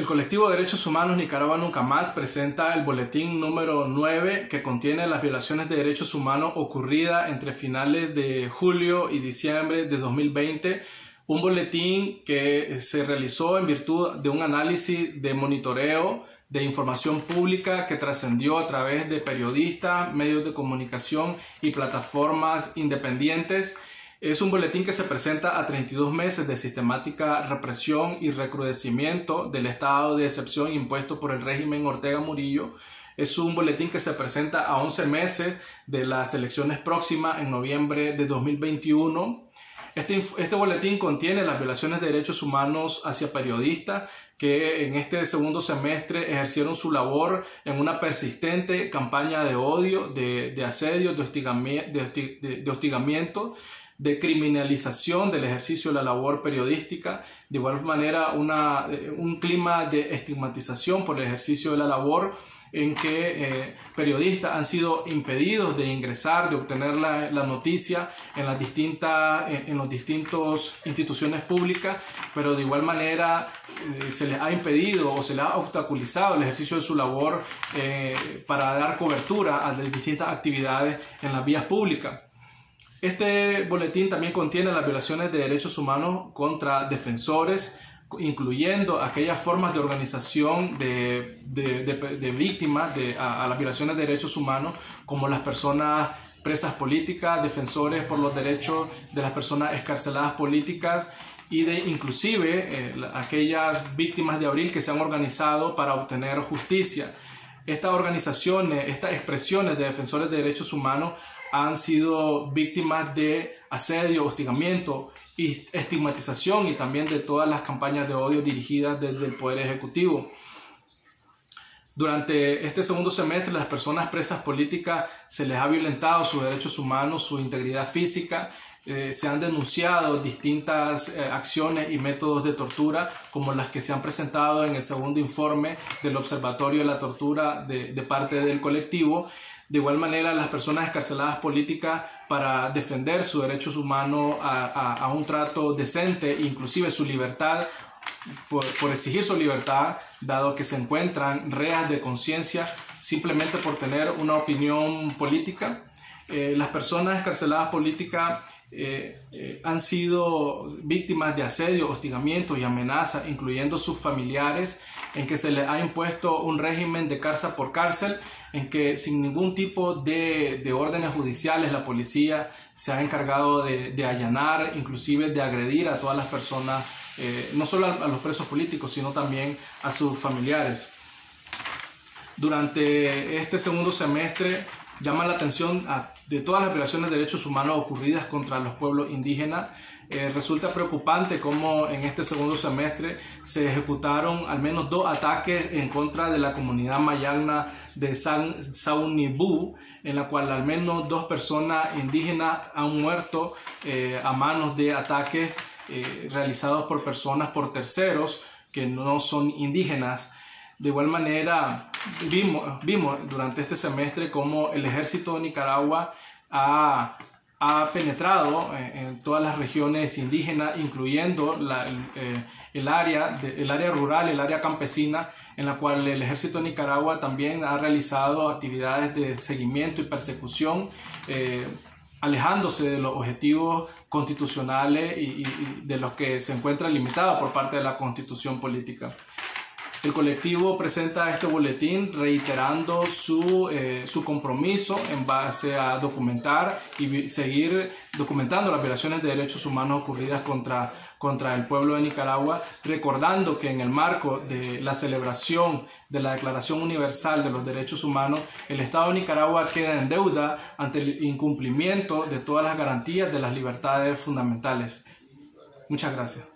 El colectivo de Derechos Humanos Nicaragua Nunca Más presenta el boletín número 9 que contiene las violaciones de derechos humanos ocurridas entre finales de julio y diciembre de 2020. Un boletín que se realizó en virtud de un análisis de monitoreo de información pública que trascendió a través de periodistas, medios de comunicación y plataformas independientes es un boletín que se presenta a 32 meses de sistemática represión y recrudecimiento del estado de excepción impuesto por el régimen Ortega Murillo. Es un boletín que se presenta a 11 meses de las elecciones próximas en noviembre de 2021. Este, este, boletín contiene las violaciones de derechos humanos hacia periodistas que en este segundo semestre ejercieron su labor en una persistente campaña de odio, de, asedio, de hostigamiento de criminalización del ejercicio de la labor periodística, de igual manera una, eh, un clima de estigmatización por el ejercicio de la labor en que eh, periodistas han sido impedidos de ingresar, de obtener la, noticia en las distintas, en, los distintos instituciones públicas, pero de igual manera eh, se les ha impedido o se les ha obstaculizado el ejercicio de su labor para dar cobertura a las distintas actividades en las vías públicas. Este boletín también contiene las violaciones de derechos humanos contra defensores, incluyendo aquellas formas de organización de, víctimas de, a, las violaciones de derechos humanos, como las personas presas políticas, defensores por los derechos de las personas escarceladas políticas y de inclusive eh, aquellas víctimas de abril que se han organizado para obtener justicia. Estas organizaciones, estas expresiones de defensores de derechos humanos han sido víctimas de asedio, hostigamiento y estigmatización y también de todas las campañas de odio dirigidas desde el Poder Ejecutivo. Durante este segundo semestre, las personas presas políticas se les ha violentado sus derechos humanos, su integridad física, eh, se han denunciado distintas eh, acciones y métodos de tortura, como las que se han presentado en el segundo informe del Observatorio de la Tortura de, parte del colectivo, de igual manera, las personas escarceladas políticas para defender sus derechos humanos a, un trato decente, inclusive su libertad, por, exigir su libertad, dado que se encuentran reas de conciencia simplemente por tener una opinión política. Eh, las personas escarceladas políticas eh, eh, han sido víctimas de asedio, hostigamiento y amenaza, incluyendo sus familiares, en que se les ha impuesto un régimen de cárcel por cárcel, en que sin ningún tipo de, órdenes judiciales la policía se ha encargado de, allanar, inclusive de agredir a todas las personas, eh, no solo a, los presos políticos, sino también a sus familiares. Durante este segundo semestre llama la atención de todas las violaciones de derechos humanos ocurridas contra los pueblos indígenas. Eh, resulta preocupante cómo en este segundo semestre se ejecutaron al menos dos ataques en contra de la comunidad mayana de San Saunibú, en la cual al menos dos personas indígenas han muerto eh, a manos de ataques eh, realizados por personas, por terceros que no son indígenas. De igual manera, vimos, vimos durante este semestre cómo el ejército de Nicaragua ha, penetrado en, todas las regiones indígenas, incluyendo eh, el, área el área rural, el área campesina, en la cual el ejército de Nicaragua también ha realizado actividades de seguimiento y persecución. Eh, alejándose de los objetivos constitucionales y, y, de los que se encuentra limitado por parte de la constitución política. El colectivo presenta este boletín reiterando su, eh, su, compromiso en base a documentar y seguir documentando las violaciones de derechos humanos ocurridas contra, contra el pueblo de Nicaragua, recordando que en el marco de la celebración de la Declaración Universal de los Derechos Humanos, el Estado de Nicaragua queda en deuda ante el incumplimiento de todas las garantías de las libertades fundamentales. Muchas gracias.